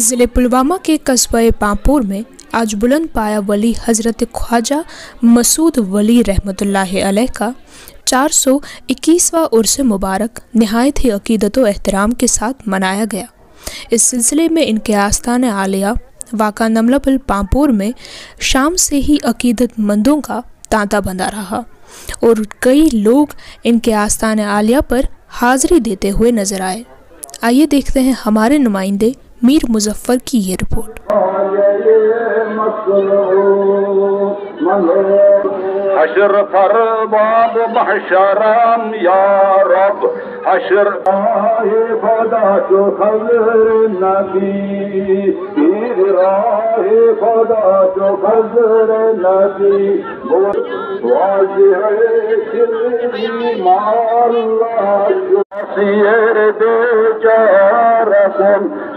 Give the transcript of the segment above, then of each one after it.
ज़िले पुलवामा के कस्बे पांपोर में आज बुलंद पाया वली हज़रत ख्वाजा मसूद वली रहमतुल्लाह अलैह का चार सौ इक्कीसवां उर्स मुबारक नहायत ही अकीदत व एहतराम के साथ मनाया गया। इस सिलसिले में इनके आस्थान आलिया वाका नमलापुल पांपोर में शाम से ही अकीदतमंदों का तांता बंधा रहा और कई लोग इनके आस्थान आलिया पर हाजिरी देते हुए नज़र आए। आइए देखते हैं हमारे नुमाइंदे मीर मुजफ्फर की ये रिपोर्ट। हशर फर बाब महशरम या रब हशर। खुदा जो खजर नबी पीर राह खुदा जो खजर नबी वाजिह माल्ला सिर बेचारकुन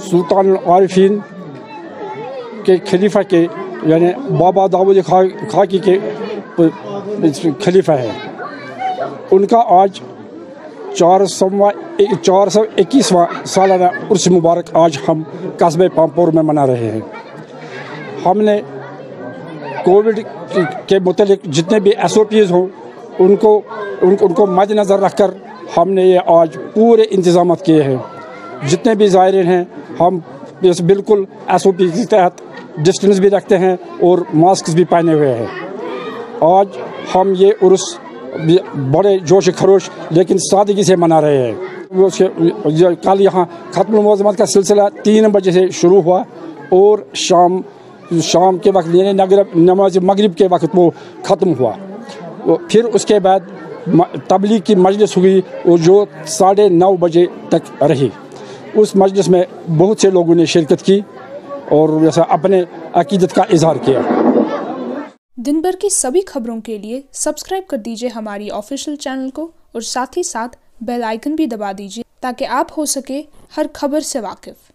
सुल्तान आरिफीन के खलीफा के यानी बाबा दाऊद खा खाकी के खलीफा है। उनका आज चार सौवा चार सौ इक्कीसवा सालाना उर्स मुबारक आज हम कस्बे पामपुर में मना रहे हैं। हमने कोविड के मुतलिक जितने भी एस ओ पीज़ हों उनको उन, उनको मद्दनज़र रख कर हमने ये आज पूरे इंतज़ाम किए हैं। जितने भी ज़ायरीन हैं हम इस बिल्कुल एस ओ पी के तहत डिस्टेंस भी रखते हैं और मास्क भी पहने हुए हैं। आज हम ये उर्स बड़े जोश खरोश, लेकिन सादगी से मना रहे हैं। कल यहाँ ख़त्म मौजमत का सिलसिला तीन बजे से शुरू हुआ और शाम शाम के वक्त, यानी नगर, नमाज़ मगरब के वक्त वो ख़त्म हुआ। फिर उसके बाद तबलीग की मजलिस हुई और जो साढ़े नौ बजे तक रही। उस मजलिस में बहुत से लोगों ने शिरकत की और जैसा अपने अकीदत का इजहार किया। दिन भर की सभी खबरों के लिए सब्सक्राइब कर दीजिए हमारी ऑफिशियल चैनल को और साथ ही साथ बेल आइकन भी दबा दीजिए ताकि आप हो सके हर खबर से वाकिफ़।